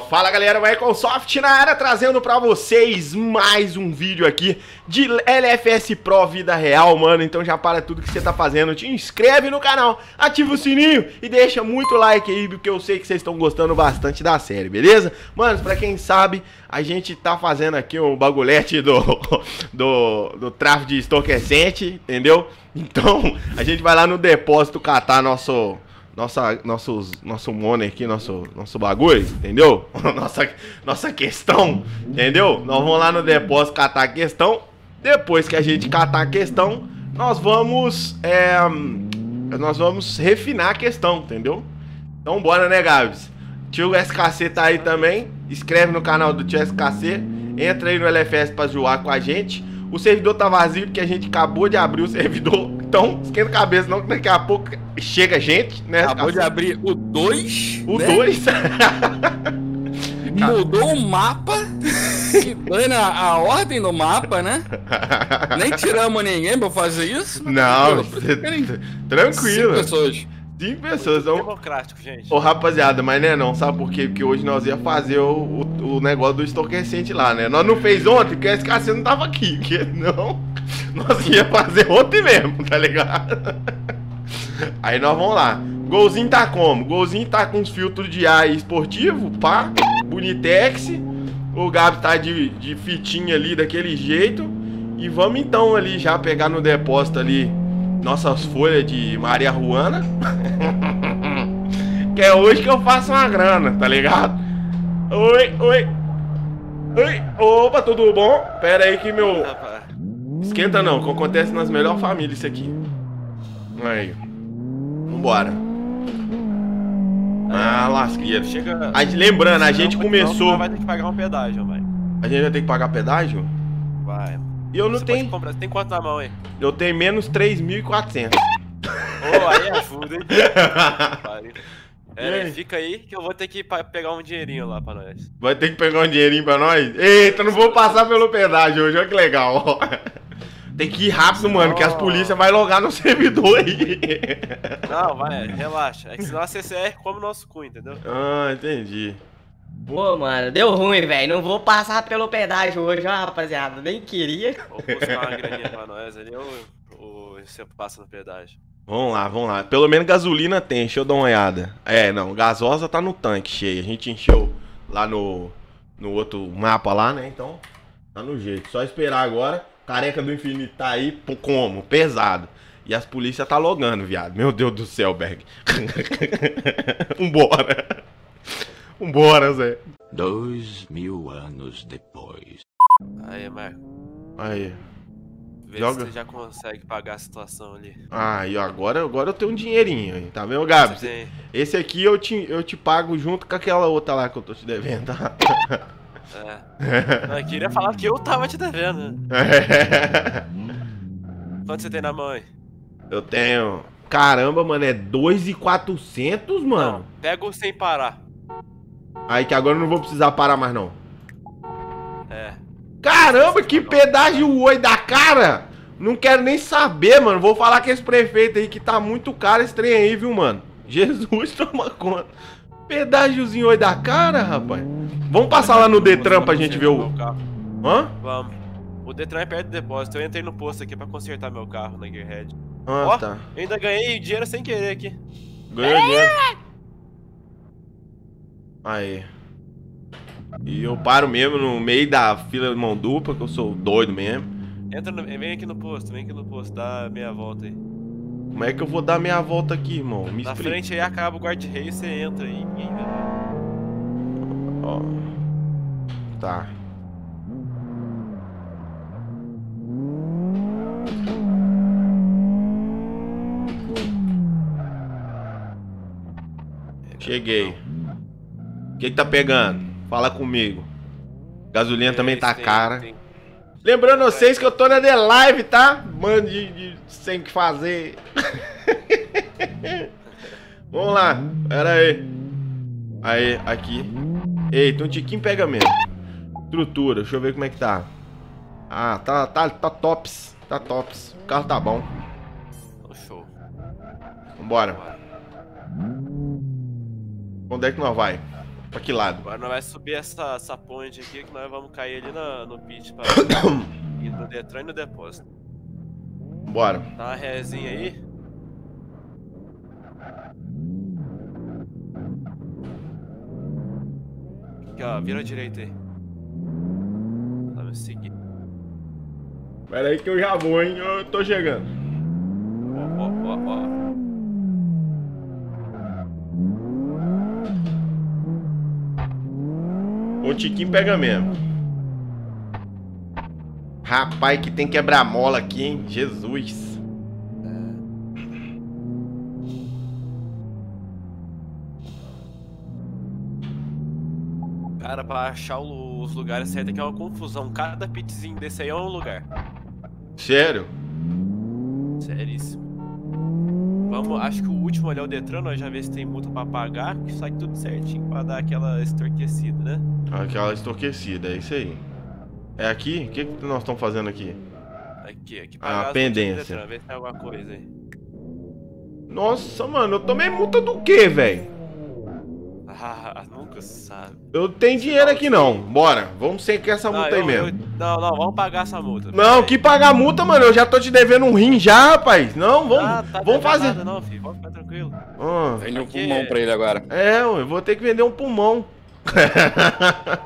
Fala galera, Microsoft na área trazendo pra vocês mais um vídeo aqui de LFS Pro Vida Real, mano. Então já para tudo que você tá fazendo, te inscreve no canal, ativa o sininho e deixa muito like aí, porque eu sei que vocês estão gostando bastante da série, beleza? Mano, pra quem sabe, a gente tá fazendo aqui um bagulhete do, do, do tráfico de entorpecente, entendeu? Então, a gente vai lá no depósito catar nosso nossa, nossos, nosso money aqui, nosso, nosso bagulho, entendeu? nossa, nossa questão, entendeu? Nós vamos lá no depósito catar a questão. Depois que a gente catar a questão, nós vamos, é, nós vamos refinar a questão, entendeu? Então bora, né, Gabs? Tio SKC tá aí também. Inscreve no canal do Tio SKC. Entra aí no LFS pra zoar com a gente. O servidor tá vazio porque a gente acabou de abrir o servidor. Então, esquenta a cabeça não, que daqui a pouco chega gente, né? Acabou de abrir o 2. O 2. Né? Mudou o mapa. Dando a, a ordem do mapa, né? Nem tiramos ninguém pra fazer isso. Não, tranquilo. Cinco pessoas. Cinco pessoas. Então... Democrático, gente. Ô, rapaziada, mas né, não, sabe por quê? Porque hoje nós ia fazer o, o, o negócio do estorquecente lá, né? Nós não fez ontem, porque a SKC não tava aqui, que não... Nós ia fazer ontem mesmo, tá ligado? Aí nós vamos lá. Golzinho tá como? Golzinho tá com os filtros de ar esportivo, pá, bonitex. O Gabi tá de, de fitinha ali daquele jeito. E vamos então ali já pegar no depósito ali nossas folhas de Maria Ruana. que é hoje que eu faço uma grana, tá ligado? Oi, oi. Oi, opa, tudo bom? Pera aí que meu... Esquenta não, que acontece nas melhores famílias isso aqui. Aí. Vambora. Ah, lasqueira. Chega... A, lembrando, a gente começou... Vai ter que pagar um pedágio, vai. A gente vai ter que pagar pedágio? Vai. E eu não Você tenho... Você tem quanto na mão aí? Eu tenho menos 3.400. Ô, oh, aí ajuda, hein? É, fica aí que eu vou ter que pegar um dinheirinho lá pra nós. Vai ter que pegar um dinheirinho pra nós? Eita, não vou passar pelo pedágio hoje, olha que legal. Tem que ir rápido, mano, que as polícias vai logar no servidor aí. Não, vai, relaxa. É que senão a CCR come o nosso cu, entendeu? Ah, entendi. Pô, mano, deu ruim, velho. Não vou passar pelo pedágio hoje, ó, rapaziada. Nem queria. Vou buscar uma graninha pra nós ali, ou, ou você passa no pedágio. Vamos lá, vamos lá. Pelo menos gasolina tem, deixa eu dar uma olhada. É, não, gasosa tá no tanque cheio. A gente encheu lá no, no outro mapa lá, né? Então, tá no jeito. Só esperar agora. Careca do infinito tá aí, como? Pesado. E as polícias tá logando, viado. Meu Deus do céu, Berg. Vambora. Vambora, Zé. Dois mil anos depois. Aí, Marco. Aí. Vê Joga. se você já consegue pagar a situação ali. Ah, e agora, agora eu tenho um dinheirinho aí, tá vendo, Gabi? Esse aqui eu te, eu te pago junto com aquela outra lá que eu tô te devendo, tá? É. Eu queria falar que eu tava te devendo. É. Quanto você tem na mão aí? Eu tenho. Caramba, mano, é 2,400, mano. Não, pega o sem parar. Aí que agora eu não vou precisar parar mais, não. É. Caramba, que pedágio oi da cara! Não quero nem saber, mano. Vou falar com esse prefeito aí que tá muito caro esse trem aí, viu, mano? Jesus, toma conta. Pedágiozinho oi da cara, rapaz. Vamos passar lá no Detran pra gente ver o. Hã? Vamos. O Detran é perto do depósito. Eu entrei no posto aqui pra consertar meu carro na Gearhead. Ah, Ó, tá. Eu ainda ganhei dinheiro sem querer aqui. Ganhou dinheiro. Aí. E eu paro mesmo no meio da fila de mão dupla, que eu sou doido mesmo. Entra no, vem aqui no posto, vem aqui no posto, dá meia volta aí. Como é que eu vou dar meia volta aqui, irmão? Me Na explica. frente aí acaba o guarda-rei e você entra aí. Ó. Tá. Cheguei. O que, que tá pegando? Fala comigo. Gasolina também tá tem, cara. Tem. Lembrando vocês que eu tô na The Live, tá? Mano de, de sem que fazer. Vamos lá. Pera aí. Aí, aqui. Eita, um tiquinho pega mesmo. Estrutura, deixa eu ver como é que tá. Ah, tá, tá, tá tops. Tá tops. O carro tá bom. Show. Vambora. Onde é que nós vai? Pra que lado? Agora nós vamos subir essa, essa ponte aqui que nós vamos cair ali na, no pit pra ir no Detran e no depósito. Bora. Dá uma rezinha aí. Aqui, ó, vira a direita aí. Tá me seguindo. Pera aí que eu já vou, hein? Eu tô chegando. Ó, ó, ó, ó. O Tiquinho pega mesmo. Rapaz, que tem quebra-mola aqui, hein? Jesus. Cara, pra achar os lugares certos aqui é uma confusão. Cada pitzinho desse aí é um lugar. Sério? Vamos, acho que o último ali é o Detran, nós já vê se tem multa pra pagar, que sai tudo certinho pra dar aquela extorquecida, né? Aquela estorquecida, é isso aí. É aqui? O que, que nós estamos fazendo aqui? Aqui, aqui Ah, pagar multas do pendência. Detran, vê se tem alguma coisa aí. Nossa, mano, eu tomei multa do quê, velho? Ah, nunca sabe. Eu tenho dinheiro aqui não. Bora, vamos secar essa Não, multa aí eu- mesmo. eu- não, não, vamos pagar essa multa. Não, que pagar multa, mano. Eu já tô te devendo um rim já, rapaz. Não, vamos, Ah, tá vamos fazer. Nada, não, filho, pode ficar tranquilo. Ah, Vende um pulmão é- pra ele agora. é, eu vou ter que vender um pulmão.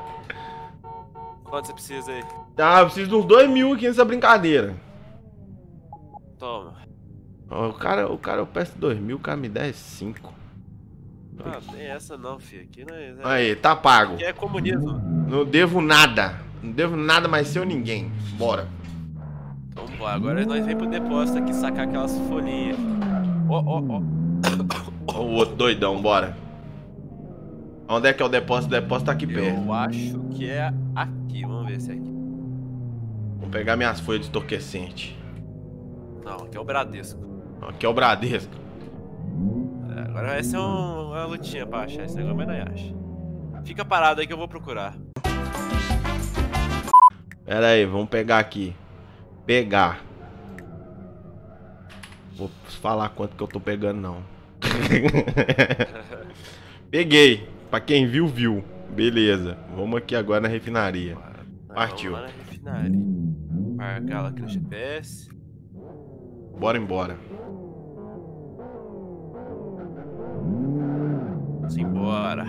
Quanto você precisa aí? Tá, eu preciso de uns dois mil aqui nessa brincadeira. Toma. O cara, o cara, eu peço dois mil, o cara me dá é cinco. Ah, tem essa não, filho. Aqui não é. Aí, tá pago. Aqui é comunismo. Não devo nada. Não devo nada mais seu ninguém. Bora. Então bora, agora nós vem pro depósito aqui sacar aquelas folhinhas. Ó, ó, ó. Ó, o outro doidão, bora. Onde é que é o depósito? O depósito tá aqui perto. Eu acho que é aqui. Vamos ver se é aqui. Vou pegar minhas folhas de entorpecente. Não, aqui é o Bradesco. Aqui é o Bradesco. É, agora vai ser um- uma lutinha pra achar esse negócio, mas não acha. Fica parado aí que eu vou procurar. Pera aí, vamos pegar aqui. Pegar. Vou falar quanto que eu tô pegando, não. Peguei. Pra quem viu, viu. Beleza. Vamos aqui agora na refinaria. Partiu. Vamos lá na refinaria. Marcar ela aqui no GPS. Bora embora. Bora!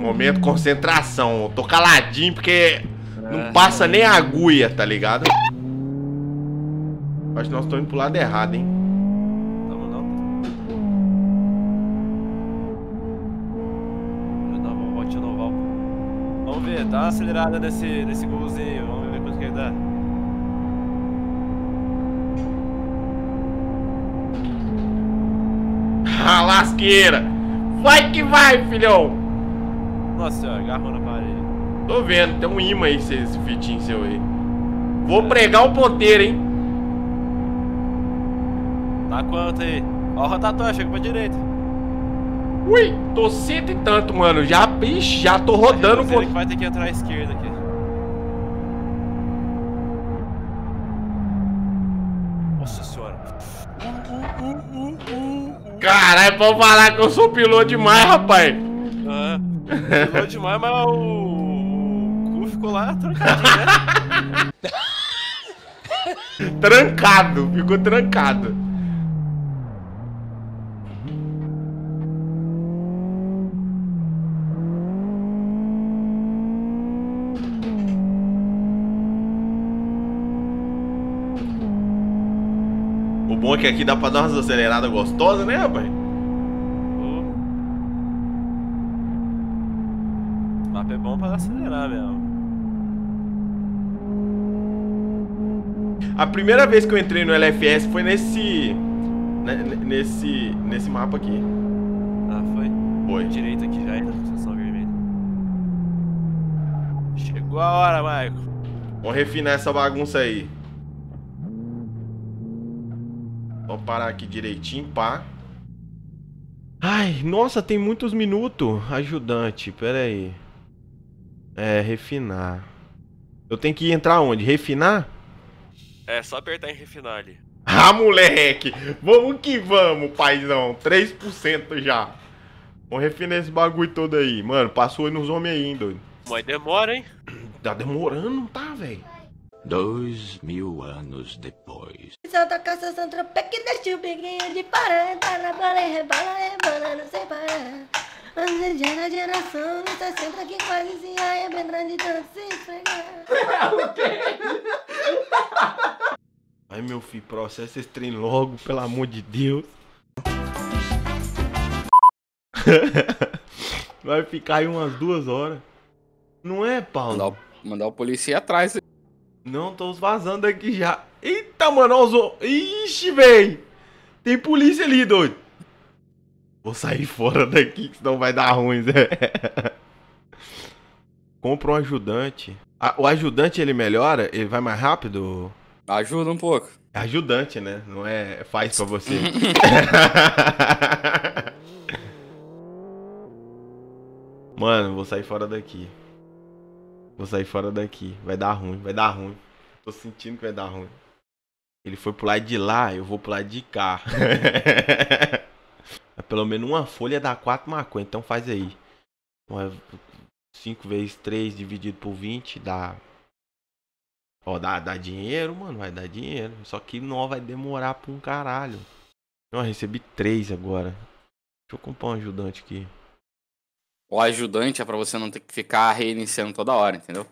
Momento concentração. Eu tô caladinho porque não passa nem a agulha, tá ligado? Acho que nós estamos indo pro lado errado, hein? Dá uma acelerada nesse, nesse golzinho. Vamos ver quanto que ele dá. A lasqueira. Vai que vai, filhão. Nossa senhora, agarrou na parede. Tô vendo, tem um imã aí, esse, fitinho seu aí. Vou pregar o ponteiro, hein? Dá quanto aí? Ó o rotatório, chega pra direita. Ui, tô cento e tanto, mano. Já, ixi, já tô rodando ponteiro. vai ter que entrar à esquerda aqui. Nossa senhora. Caralho, pode falar que eu sou piloto demais, rapaz. Pulou demais, mas o, o cu ficou lá trancadinho, né? Trancado, ficou trancado. O bom é que aqui dá pra dar umas aceleradas gostosas, né, rapaz? O mapa é bom pra acelerar mesmo. A primeira vez que eu entrei no LFS foi nesse Né, Nesse, nesse mapa aqui. Ah, foi. Foi. Direito aqui já, vermelha. Chegou a hora, Maico. Vamos refinar essa bagunça aí. Vamos parar aqui direitinho, pá. Ai, nossa, tem muitos minutos. Ajudante, pera aí. É, refinar. Eu tenho que entrar onde? Refinar? É, só apertar em refinar ali. Ah, moleque! Vamos que vamos, paizão. 3% já. Vamos refinar esse bagulho todo aí. Mano, passou aí nos homens aí, hein, doido. Mas demora, hein? Tá demorando, não tá, velho? Dois mil anos depois. Santa Peque deixa o biguinho de parar na bola e rebola, rebola, não sei parar De gera geração, não tá sempre aqui quase se ai, é bem grande tanto se esfregar Ai, meu filho, processa esse trem logo, pelo amor de Deus. Vai ficar aí umas duas horas. Não é, Paulo? Mandar o, mandar o polícia ir atrás. Não, tô vazando aqui já. Eita, mano, ó, os... o- Ixi, véi. Tem polícia ali, doido. Vou sair fora daqui, que senão vai dar ruim, Zé. Compra um ajudante. Ah, o ajudante, ele melhora? Ele vai mais rápido? Ajuda um pouco. É ajudante, né? Não é faz pra você. Mano, vou sair fora daqui. Vou sair fora daqui. Vai dar ruim, vai dar ruim. Tô sentindo que vai dar ruim. Ele foi pro lado de lá, eu vou pro lado de cá. Mas Pelo menos uma folha dá 4 maconha, então faz aí. 5 vezes 3 dividido por 20 dá Ó, dá, dá dinheiro, mano, vai dar dinheiro. Só que não vai demorar pra um caralho. Eu recebi três agora. Deixa eu comprar um ajudante aqui. O ajudante é pra você não ter que ficar reiniciando toda hora, entendeu?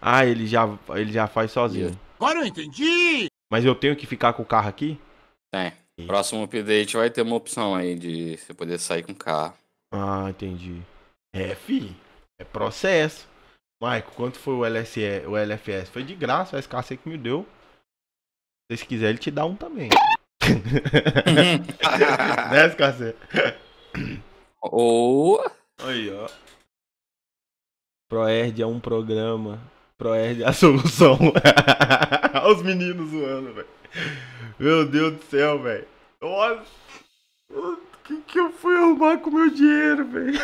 Ah, ele já, ele já faz sozinho. Agora eu entendi! Mas eu tenho que ficar com o carro aqui? Tem. Próximo update vai ter uma opção aí de você poder sair com o carro. Ah, entendi. É, fi. É processo. Maico, quanto foi o, LSE, o LFS? Foi de graça, o SKC que me deu. Se vocês quiserem, ele te dá um também. né, SKC? Ou. Aí, ó. Proerd é um programa. Proerd é a solução. Olha os meninos zoando, velho. Meu Deus do céu, velho. Nossa. O que, que eu fui arrumar com meu dinheiro, velho?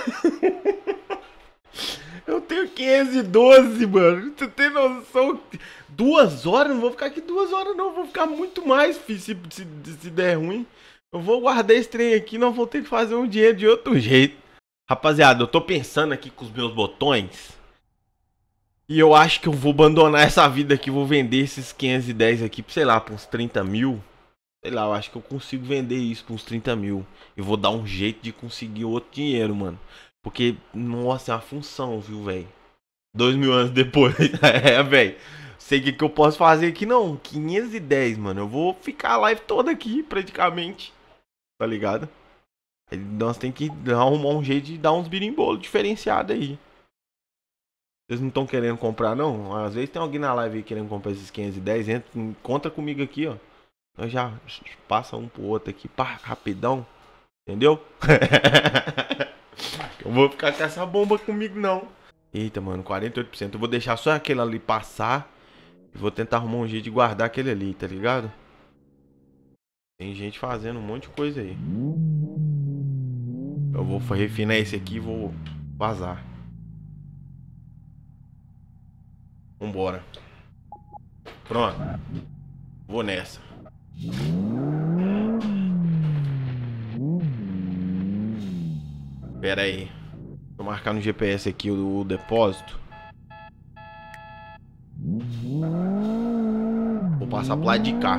Eu tenho 512, mano. Tu tem noção? Duas horas? Não vou ficar aqui duas horas, não. Vou ficar muito mais, filho, se, se, se der ruim. Eu vou guardar esse trem aqui, nós vamos ter que fazer um dinheiro de outro jeito. Rapaziada, eu tô pensando aqui com os meus botões. E eu acho que eu vou abandonar essa vida aqui. Vou vender esses 510 aqui, sei lá, por uns 30 mil. Sei lá, eu acho que eu consigo vender isso por uns 30 mil. E vou dar um jeito de conseguir outro dinheiro, mano. Porque, nossa, é uma função, viu, velho? Dois mil anos depois. é, velho. Sei o que, que eu posso fazer aqui, não. 510, mano. Eu vou ficar a live toda aqui, praticamente. Tá ligado? Nós tem que arrumar um jeito de dar uns birimbolo diferenciado aí. Vocês não estão querendo comprar, não? Às vezes tem alguém na live aí querendo comprar esses 510. Entra, conta comigo aqui, ó. Nós já passa um pro outro aqui, pá, rapidão. Entendeu? Eu vou ficar com essa bomba comigo, não. Eita, mano, 48%. Eu vou deixar só aquele ali passar. E vou tentar arrumar um jeito de guardar aquele ali, tá ligado? Tem gente fazendo um monte de coisa aí. Eu vou refinar esse aqui e vou vazar. Vambora. Pronto. Vou nessa. Pera aí. Vou marcar no GPS aqui o, o depósito. Vou passar pro lado de cá.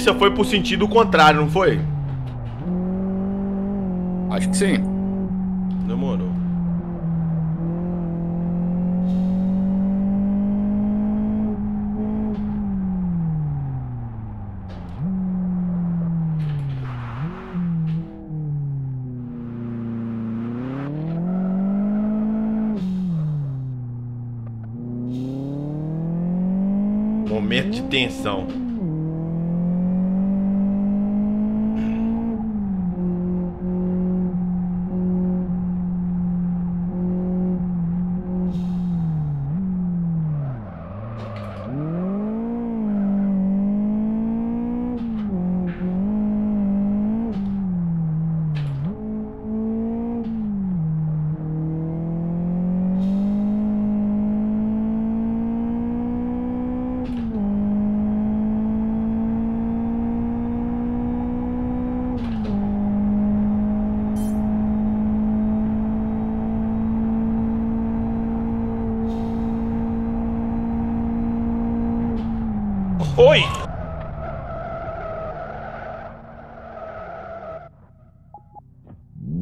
polícia foi pro sentido contrário, não foi? Acho que sim. Demorou. Momento de tensão. Oi!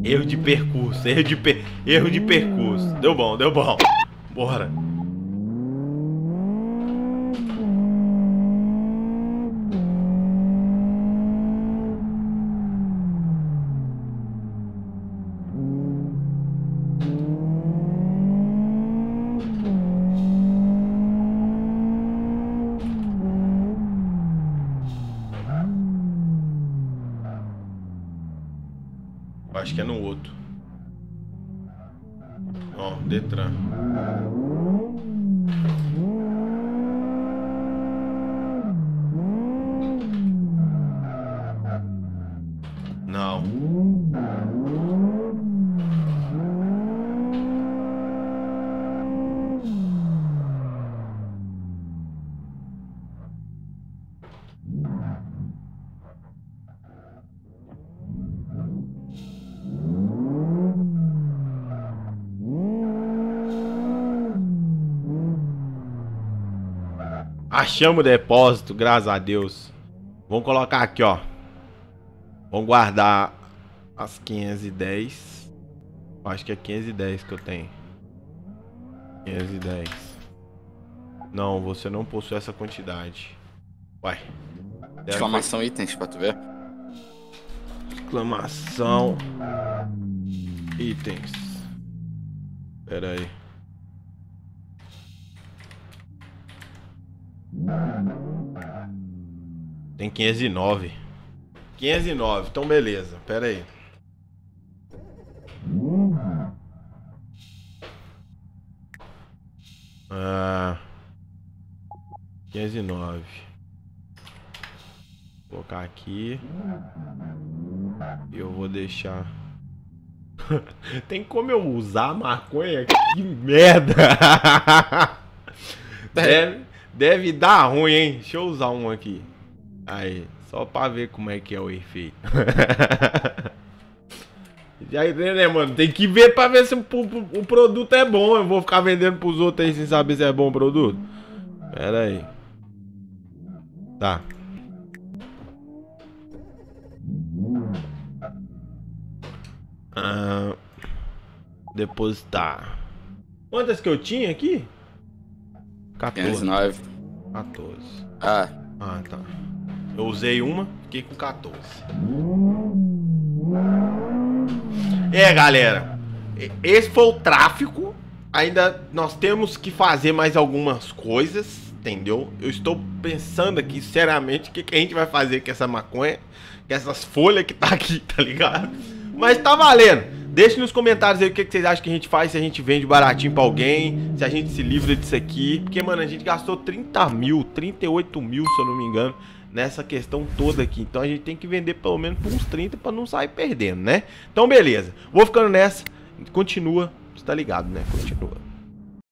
Erro de percurso, erro de, per... erro de percurso. Deu bom, deu bom. Bora. Que é no outro. Ó, Detran. Achamos o depósito, graças a Deus. Vamos colocar aqui, ó. Vamos guardar as 510. Acho que é 510 que eu tenho. 510. Não, você não possui essa quantidade. Uai. Deve- Exclamação itens pra tu ver. Exclamação. Itens. Pera aí. Tem 509. 509, então beleza. Pera aí. Ah. 509. Vou colocar aqui. Eu vou deixar. Tem como eu usar maconha? Que merda! Deve, deve dar ruim, hein? Deixa eu usar um aqui. Aí, só pra ver como é que é o efeito. Já entendeu, né, mano? Tem que ver pra ver se o, o- o produto é bom. Eu vou ficar vendendo pros outros aí sem saber se é bom o produto. Pera aí. Tá. Ah, depositar. Quantas que eu tinha aqui? 14. 509. 14. Ah, Ah, tá. Eu usei uma, fiquei com 14. É, galera. Esse foi o tráfico. Ainda nós temos que fazer mais algumas coisas, entendeu? Eu estou pensando aqui, seriamente, o que, que a gente vai fazer com essa maconha, com essas folhas que tá aqui, tá ligado? Mas tá valendo. Deixe nos comentários aí o que, que vocês acham que a gente faz, se a gente vende baratinho pra alguém, se a gente se livra disso aqui. Porque, mano, a gente gastou 30 mil, 38 mil, se eu não me engano, nessa questão toda aqui. Então a gente tem que vender pelo menos por uns 30 pra não sair perdendo, né? Então, beleza. Vou ficando nessa. Continua. Você tá ligado, né? Continua.